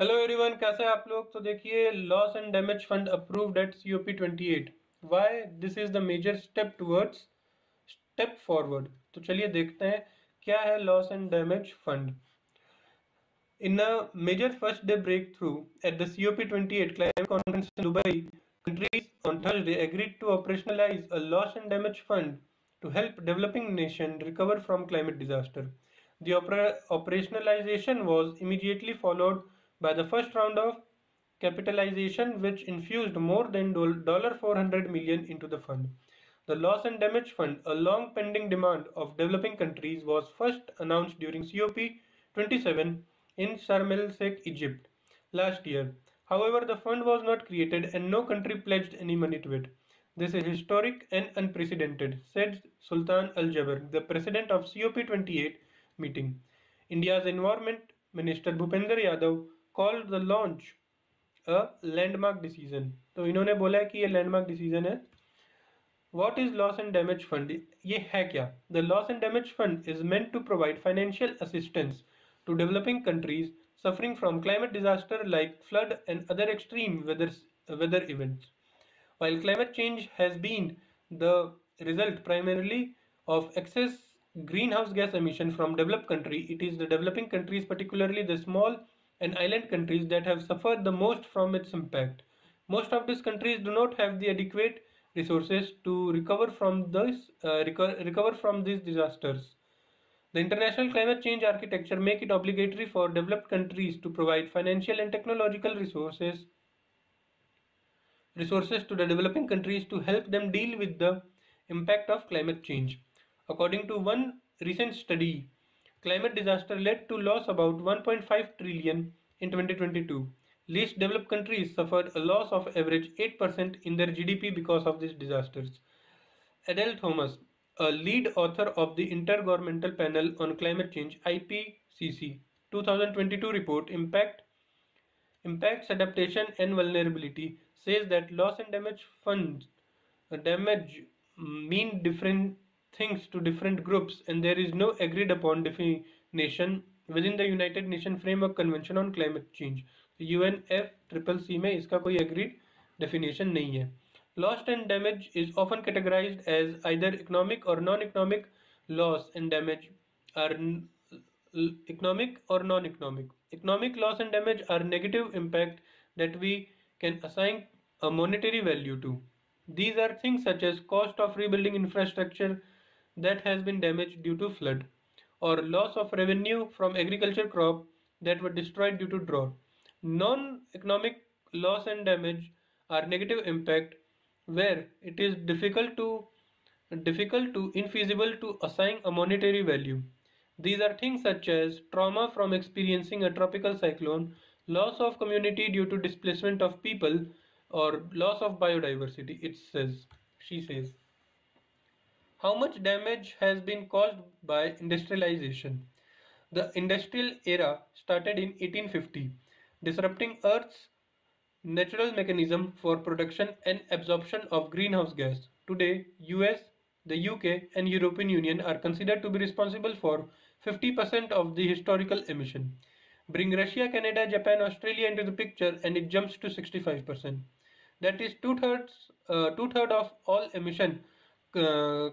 Hello everyone कैसे हैं आप लोग? तो देखिए loss and damage fund approved at C O P twenty eight why this is the major step towards step forward तो चलिए देखते हैं, क्या है loss and damage fund in a major first day breakthrough at the C O P twenty eight climate conference in Dubai countries on Thursday agreed to operationalise a loss and damage fund to help developing nation recover from climate disaster the operationalisation was immediately followed by the first round of capitalization which infused more than $400 million into the fund. The Loss and Damage Fund, a long pending demand of developing countries, was first announced during COP27 in Sharm el Sheikh, Egypt, last year. However, the fund was not created and no country pledged any money to it. This is historic and unprecedented, said Sultan Al Jaber, the president of COP28 meeting. India's Environment Minister Bhupender Yadav called the launch a landmark decision. तो इन्होंने बोला है कि ये landmark decision है What is loss and damage fund? ये है क्या? The loss and damage fund is meant to provide financial assistance to developing countries suffering from climate disaster like flood and other extreme weather, weather events. While climate change has been the result primarily of excess greenhouse gas emission from developed countries, it is the developing countries, particularly the small and island countries that have suffered the most from its impact. Most of these countries do not have the adequate resources to recover from this uh, reco recover from these disasters. The international climate change architecture make it obligatory for developed countries to provide financial and technological resources resources to the developing countries to help them deal with the impact of climate change. According to one recent study, climate disaster led to loss about 1.5 trillion in 2022. Least developed countries suffered a loss of average 8% in their GDP because of these disasters. Adelle Thomas, a lead author of the Intergovernmental Panel on Climate Change IPCC 2022 report Impact Impacts Adaptation and Vulnerability says that loss and damage funds damage mean different things to different groups and there is no agreed upon definition within the United Nations Framework Convention on Climate Change. UNF triple C में इसका कोई agreed definition नहीं है Loss and damage is often categorized as either economic or non-economic loss and damage are economic or non-economic. Economic loss and damage are negative impact that we can assign a monetary value to. These are things such as cost of rebuilding infrastructure that has been damaged due to flood or loss of revenue from agriculture crop that were destroyed due to drought. Non-economic loss and damage are negative impact where it is difficult to difficult to infeasible to assign a monetary value. These are things such as trauma from experiencing a tropical cyclone, loss of community due to displacement of people, or loss of biodiversity, it says, she says. How much damage has been caused by industrialization? The industrial era started in 1850, disrupting Earth's natural mechanism for production and absorption of greenhouse gas. Today, US, the UK and European Union are considered to be responsible for 50% of the historical emission. Bring Russia, Canada, Japan, Australia into the picture and it jumps to 65%. That is two-thirds uh, two-third of all emission. Uh,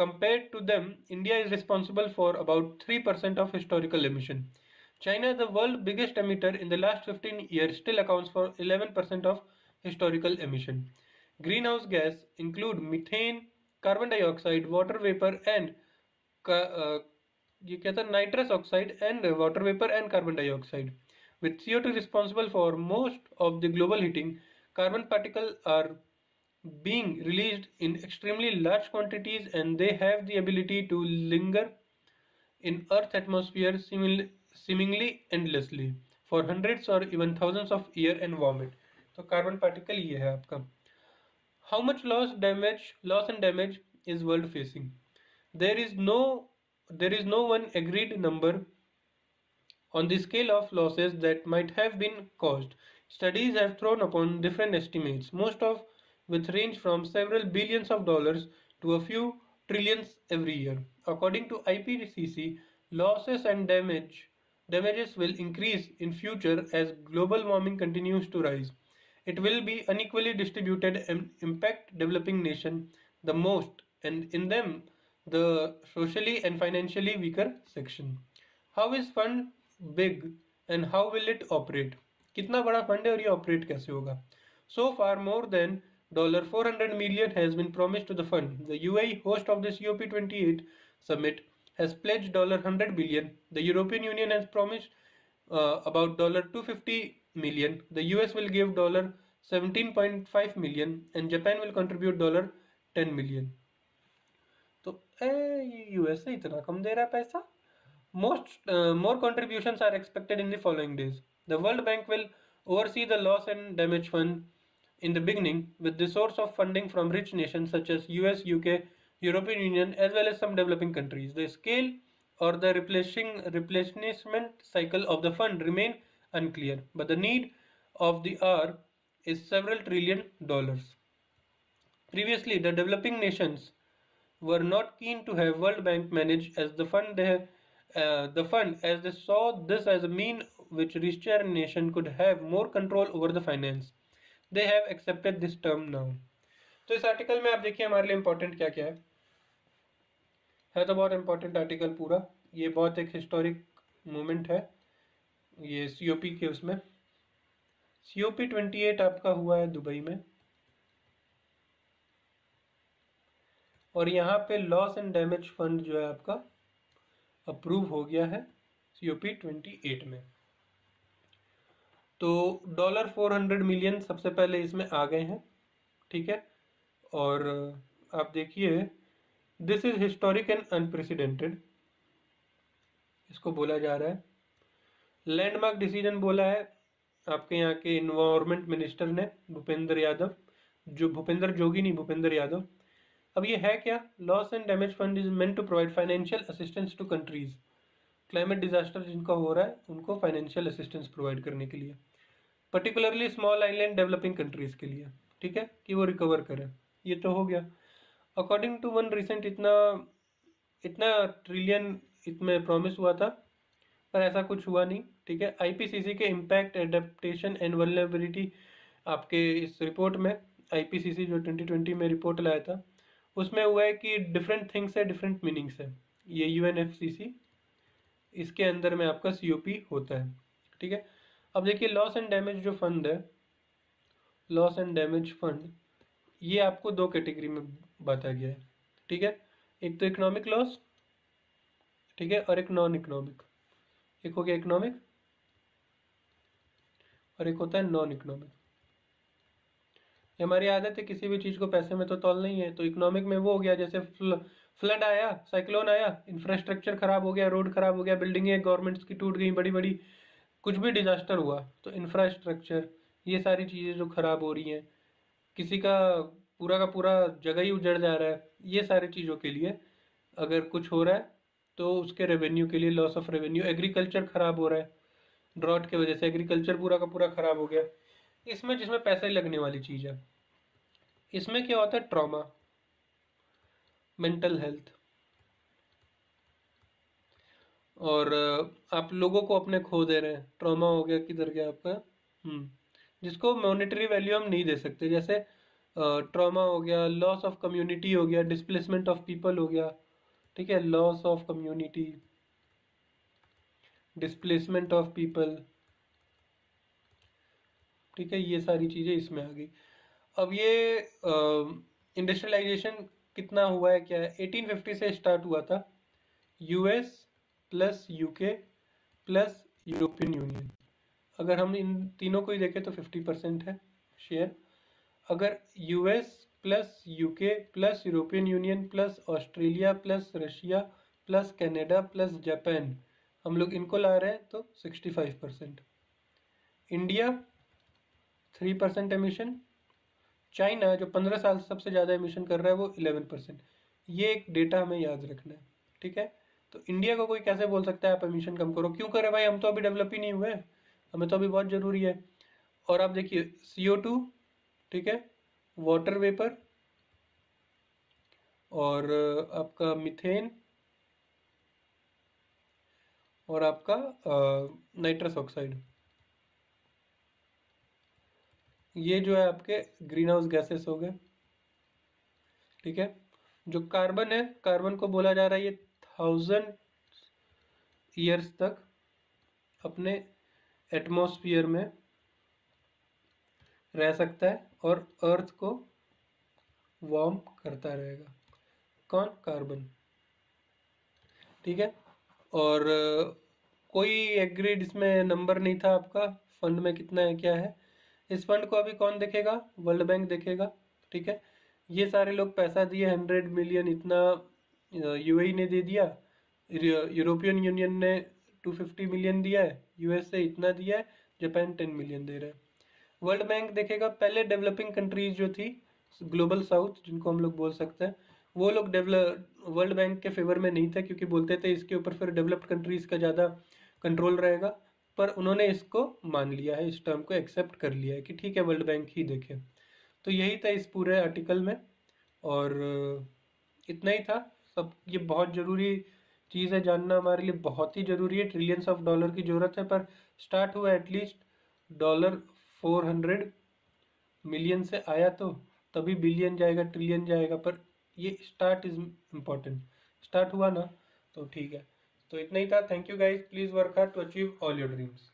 compared to them, India is responsible for about 3% of historical emission. China, the world's biggest emitter in the last 15 years, still accounts for 11% of historical emission. Greenhouse gas include methane, carbon dioxide, water vapor and uh, ये कहता है nitrous oxide and water vapor and carbon dioxide. With CO2 responsible for most of the global heating, carbon particles are being released in extremely large quantities and they have the ability to linger in Earth's atmosphere seemingly endlessly for hundreds or even thousands of years and vomit. तो carbon particle ये है आपका how much loss damage loss and damage is world facing there is no there is no one agreed number on the scale of losses that might have been caused. Studies have thrown upon different estimates, most of which range from several billions of dollars to a few trillions every year. According to IPCC, losses and damage damages will increase in future as global warming continues to rise. It will be unequally distributed and impact developing nation the most and in them the socially and financially weaker section. How is fund big and how will it operate? कितना बड़ा fund है और ये operate कैसे होगा So far more than $400 million has been promised to the fund. The UAE host of the COP28 summit has pledged $100 billion. The European Union has promised uh, about $250 million. The US will give $17.5 million and Japan will contribute $10 million. तो USA इतना कम दे रहा है पैसा most uh, more contributions are expected in the following days the world bank will oversee the loss and damage fund in the beginning with the source of funding from rich nations such as us uk european union as well as some developing countries the scale or the replacing replenishment cycle of the fund remain unclear but the need of the hour is several trillion dollars previously the developing nations were not keen to have World Bank manage as the fund they, uh, the fund as they saw this as a mean which richer nation could have more control over the finance. They have accepted this term now. तो इस article में आप देखिए हमारे लिए important क्या क्या है। है तो बहुत इम्पोर्टेंट आर्टिकल पूरा। ये बहुत एक हिस्टोरिक मोमेंट है। ये सीओपी के उसमें। सीओपी ट्वेंटी एट आपका हुआ है दुबई में। और यहाँ पे लॉस एंड डैमेज फंड जो है आपका अप्रूव हो गया है C O P twenty eight में। तो डॉलर फोर हंड्रेड मिलियन सबसे पहले इसमें आ गए हैं, ठीक है? और आप देखिए this is historic and unprecedented इसको बोला जा रहा है। लैंडमार्क डिसीज़न बोला है। आपके यहाँ के इन्वायरमेंट मिनिस्टर ने, भूपेंद्र यादव, जो भूपेंद्र जोगी नहीं, भूपेंद्र यादव। अब ये है क्या? Loss and damage fund is meant to provide financial assistance to countries climate disaster जिनका हो रहा है, उनको फाइनेंशियल असिस्टेंस प्रोवाइड करने के लिए। Particularly small island developing countries के लिए, ठीक है? कि वो रिकवर करें। ये तो हो गया। अकॉर्डिंग टू वन रिसेंट इतना इतना ट्रिलियन इसमें प्रॉमिस हुआ था, पर ऐसा कुछ हुआ नहीं, ठीक है? आईपीसीसी के इम्पैक्ट एडेप्टेशन एंड वल्नरेबिलिटी आपके इस रिपोर्ट में आईपीसीसी जो 2020 में रिपोर्ट लाया था, उसमें हुआ है कि डिफरेंट थिंग्स है डिफरेंट मीनिंग्स है। ये यू इसके अंदर में आपका सीओपी होता है, ठीक है? अब देखिए लॉस एंड डैमेज जो फंड है लॉस एंड डैमेज फंड ये आपको दो कैटेगरी में बांटा गया है, ठीक है? एक तो इकोनॉमिक लॉस ठीक है? और एक नॉन इकोनॉमिक एक हो गया इकोनॉमिक और एक होता है नॉन इकोनॉमिक हमारी आदत है, किसी भी चीज़ को पैसे में तो तोल नहीं है तो इकोनॉमिक में वो हो गया, जैसे फ्लड आया साइक्लोन आया इंफ्रास्ट्रक्चर खराब हो गया रोड खराब हो गया बिल्डिंगें गवर्नमेंट्स की टूट गई बड़ी बड़ी कुछ भी डिजास्टर हुआ तो इंफ्रास्ट्रक्चर ये सारी चीज़ें जो खराब हो रही हैं, किसी का पूरा का पूरा जगह ही उजड़ जा रहा है, ये सारी चीज़ों के लिए अगर कुछ हो रहा है तो उसके रेवेन्यू के लिए लॉस ऑफ़ रेवेन्यू एग्रीकल्चर खराब हो रहा है ड्रॉट की वजह से एग्रीकल्चर पूरा का पूरा खराब हो गया। इसमें, जिसमें पैसे लगने वाली चीज़ है। इसमें क्या होता है? ट्रॉमा मेंटल हेल्थ और आप लोगों को अपने खो दे रहे हैं। ट्रॉमा हो गया, किधर गया आपका? हम्म। जिसको मॉनिटरी वैल्यू हम नहीं दे सकते। जैसे ट्रॉमा हो गया लॉस ऑफ़ कम्युनिटी हो गया डिस्प्लेसमेंट ऑफ़ पीपल हो गया, ठीक है? Loss of community displacement of people ठीक है? ये सारी चीज़ें इसमें आ गई। अब ये इंडस्ट्रियलाइजेशन कितना हुआ है क्या? है 1850 से स्टार्ट हुआ था। US plus UK plus European Union. अगर हम इन तीनों को ही देखें तो 50 परसेंट है शेयर अगर US plus UK plus European Union plus Australia plus Russia plus Canada plus Japan हम लोग इनको ला रहे हैं तो 65 percent. India three percent emission China जो पंद्रह साल से सबसे ज़्यादा एमिशन कर रहा है वो इलेवन परसेंट। ये एक डेटा हमें याद रखना है, ठीक है? तो इंडिया को कोई कैसे बोल सकता है, आप एमिशन कम करो। क्यों करें भाई? हम तो अभी डेवलप ही नहीं हुए। हमें तो अभी बहुत ज़रूरी है। और आप देखिए सी ओ टू ठीक है? वाटर वेपर और आपका मिथेन और आपका नाइट्रस ऑक्साइड ये जो है आपके ग्रीन हाउस गैसेस हो गए। ठीक है? जो कार्बन है कार्बन को बोला जा रहा है, ये थाउज़ेंड ईयर्स तक अपने एटमॉस्फेयर में रह सकता है और अर्थ को वार्म करता रहेगा। कौन? कार्बन। ठीक है? और कोई एग्रीड इसमें नंबर नहीं था आपका, फंड में कितना है, क्या है? इस फंड को अभी कौन देखेगा? वर्ल्ड बैंक देखेगा। ठीक है? ये सारे लोग पैसा दिए, हंड्रेड मिलियन इतना यूएई ने दे दिया यूरोपियन यूनियन ने टू फिफ्टी मिलियन दिया है यूएसए इतना दिया है जापान टेन मिलियन दे रहा है। वर्ल्ड बैंक देखेगा, पहले डेवलपिंग कंट्रीज़ जो थी ग्लोबल साउथ जिनको हम लोग बोल सकते हैं, वो लोग डेवलप वर्ल्ड बैंक के फेवर में नहीं थे, क्योंकि बोलते थे इसके ऊपर फिर डेवलप्ड कंट्रीज़ का ज़्यादा कंट्रोल रहेगा, पर उन्होंने इसको मान लिया है, इस टर्म को एक्सेप्ट कर लिया है कि ठीक है वर्ल्ड बैंक ही देखे। तो यही था इस पूरे आर्टिकल में, और, इतना ही था। सब, ये बहुत ज़रूरी चीज़ है जानना हमारे लिए बहुत ही ज़रूरी है। ट्रिलियंस ऑफ़ डॉलर की ज़रूरत है, पर स्टार्ट हुआ at least dollar four hundred million से आया तो तभी बिलियन जाएगा ट्रिलियन जाएगा, पर ये स्टार्ट इज़ इंपॉर्टेंट स्टार्ट हुआ ना तो ठीक है। तो इतना ही था। Thank you guys please work hard to achieve all your dreams